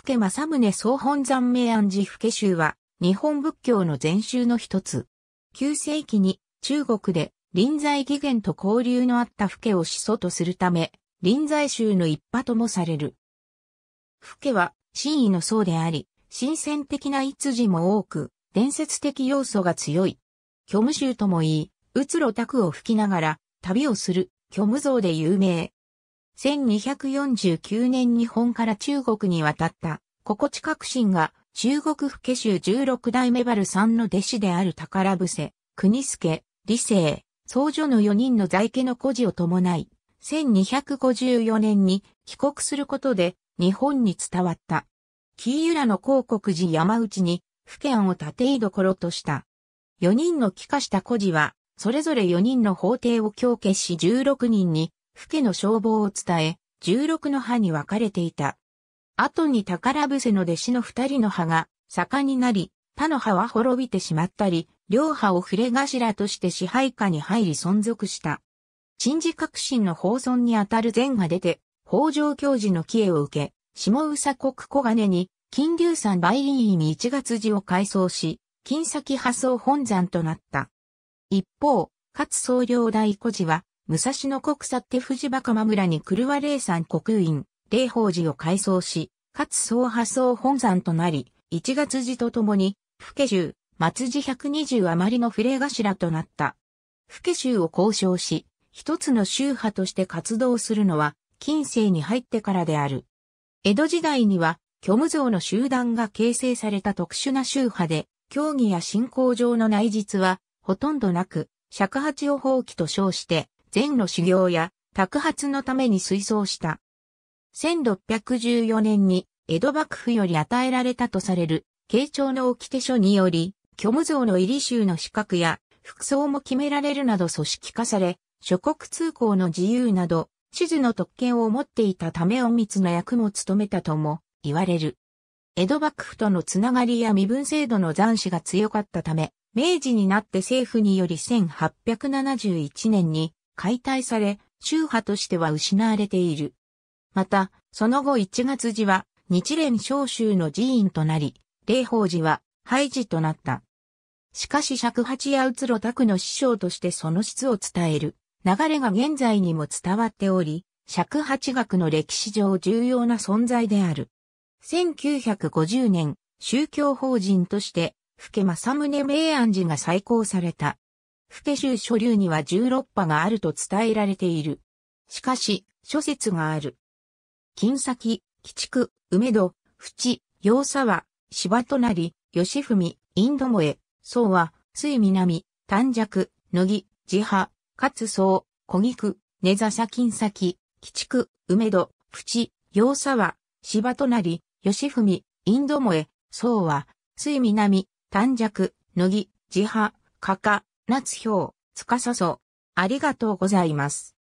福正宗総本山明安寺福宗は、日本仏教の禅宗の一つ。9世紀に中国で臨済起源と交流のあった福家を始祖とするため、臨済宗の一派ともされる。福家は真意の層であり、新鮮的な逸字も多く、伝説的要素が強い。虚無宗とも言い、うつろ卓を吹きながら旅をする虚無像で有名。1249年日本から中国に渡った、心地革新が中国府家州16代目原さんの弟子である宝伏せ、国助、理性、僧女の4人の在家の孤児を伴い、1254年に帰国することで日本に伝わった。紀伊浦の広告寺山内に、府家案を立て居所とした。4人の帰化した孤児は、それぞれ4人の法廷を強決し16人に父家の消防を伝え、16の派に分かれていた。後に宝伏せの弟子の二人の派が盛んになり、他の派は滅びてしまったり、両派を触れ頭として支配下に入り存続した。陳事革新の法尊にあたる善が出て、北条教授の帰依を受け、下宇佐国小金に、金龍山梅林院一月寺を改装し、金先破装本山となった。一方、勝総領大古寺は、武蔵野国佐って藤馬鎌村に車霊山国院、霊宝寺を改装し、かつ総破総本山となり、一月寺とともに、府家州、松寺120余りの触れ頭となった。府家州を交渉し、一つの宗派として活動するのは、近世に入ってからである。江戸時代には、虚無像の集団が形成された特殊な宗派で、教義や信仰上の内実は、ほとんどなく、尺八を放棄と称して、禅の修行や托発のために推奨した。1614年に江戸幕府より与えられたとされる慶長の掟書により、虚無像の入り衆の資格や服装も決められるなど組織化され、諸国通行の自由など、地図の特権を持っていたため隠密の役も務めたとも言われる。江戸幕府とのつながりや身分制度の残死が強かったため、明治になって政府により1871年に解体され、宗派としては失われている。また、その後1月時は日蓮召集の寺院となり、霊宝寺は廃寺となった。しかし尺八やうつろ拓の師匠としてその質を伝える流れが現在にも伝わっており、尺八学の歴史上重要な存在である。1950年、宗教法人として、福正宗明安寺が再興された。府家州所流には16派があると伝えられている。しかし、諸説がある。金崎、鬼畜、梅戸、淵、洋沢、芝隣、吉文、インド萌え、宋は、水南、短尺、乃木、自派、勝宋、小菊、根笹金崎、鬼畜、梅戸、淵、洋沢、芝隣、吉文、インド萌え、宋は、水南、短尺、乃木、自派、かか、夏表、つかさそ。ありがとうございます。